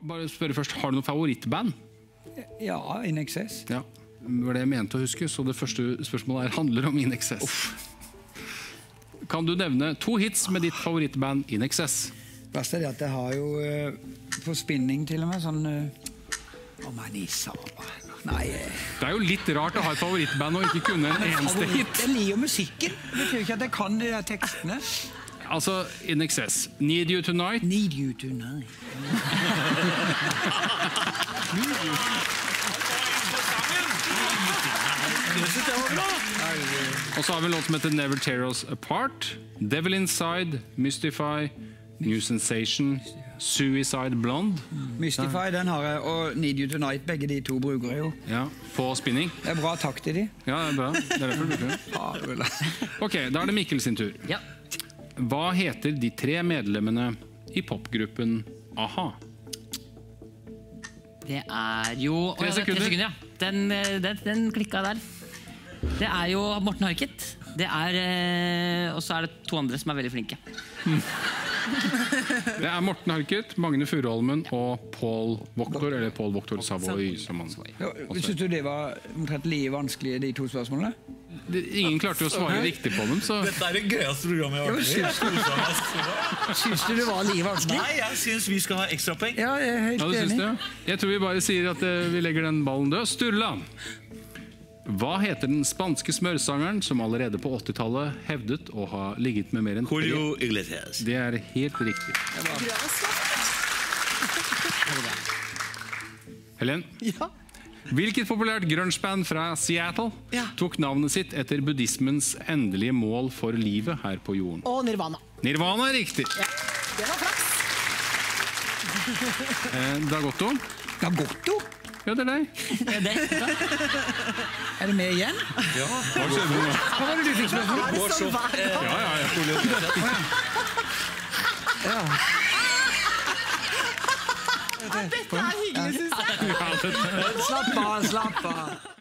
Bare spørre først, Har du noe favorittband? Ja, In Excess. Ja, det var det jeg mente å huske, så det første spørsmålet her handler om In Excess. Kan du nevne to hits med ditt favorittband In Excess? Verst er det at jeg har jo på spinning til og med sånn uh, oh, man. Nei Det er jo litt rart å ha et favorittband og ikke kunne en eneste hit. Jeg liker jo musikken. Det betyr ikke at jeg kan de tekstene. Altså, In Excess. Need You Tonight. Need you tonight. Og så har vi en låt som heter Never Tear Us Apart. Devil Inside, Mystify, New Sensation, Suicide Blonde. Mystify den har jeg, og Need you tonight. Begge de to bruker jeg jo. Ja, på spinning. Det er bra takt i de. Ja, det er bra. Det er derfor du bruker det. Ok, da er det Mikkel sin tur. Ja. Hva heter de tre medlemmene i popgruppen a-ha? Det er jo Tre er sekunder. Tre sekunder, ja. Den, eh, den, den klikka der. Det er jo Morten Harket. Det er eh, Og så er det to andre som er veldig flinke. Det er Morten Harket, Magne Furuholmen og Paul Voktor, eller Paul Voktor Savoy. Som han Syns du det var omtrent like vanskelig, de to spørsmålene? Det- Ingen klarte jo å svare riktig på dem, så Dette er det gøyeste programmet jeg har vært med i. Syns du det var like vanskelig? Nei, jeg syns vi skal ha ekstrapoeng. Ja, jeg er helt Ja, enig. det? ja? Jeg tror vi bare sier at eh, vi legger den ballen død. Sturla! Hva heter den spanske smørsangeren som allerede på 80-tallet hevdet å ha ligget med mer enn tre? Julio Iglesias. Det er helt riktig. Helen? Ja. Hvilket populært grungeband fra Seattle Ja. tok navnet sitt etter buddhismens endelige mål for livet her på jorden? Og Nirvana. Nirvana er riktig. Det var flaks. Eh, Dagotto? Dagotto? Ja, det er deg. Er, Det, Er du med igjen? Hva skjedde nå? Hva var det du fikk spørsmål? om? det sånn hver gang? Ja, ja, ja. Dette er hyggelig, syns jeg. ja det, Slapp av, slapp av.